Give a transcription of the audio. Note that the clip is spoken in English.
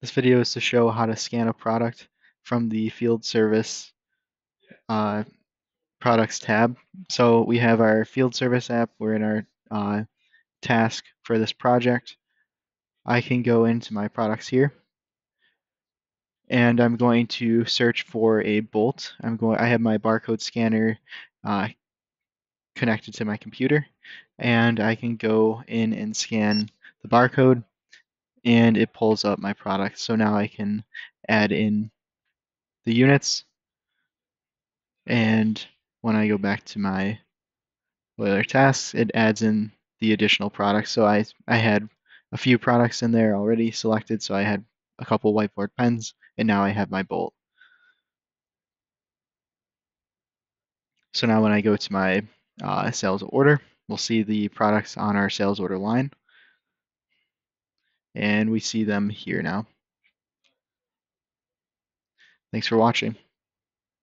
This video is to show how to scan a product from the field service uh, products tab. So we have our field service app. We're in our uh, task for this project. I can go into my products here and I'm going to search for a bolt. I'm going. I have my barcode scanner uh, connected to my computer and I can go in and scan the barcode and it pulls up my product. So now I can add in the units and when I go back to my Euler tasks, it adds in the additional products. So I, I had a few products in there already selected. So I had a couple whiteboard pens and now I have my bolt. So now when I go to my uh, sales order, we'll see the products on our sales order line. And we see them here now. Thanks for watching.